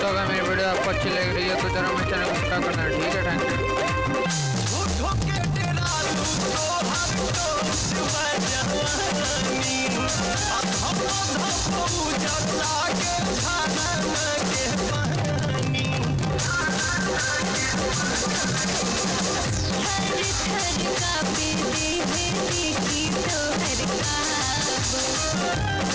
Tócame, verdad, pache, alegría, tratar a mostrar a buscar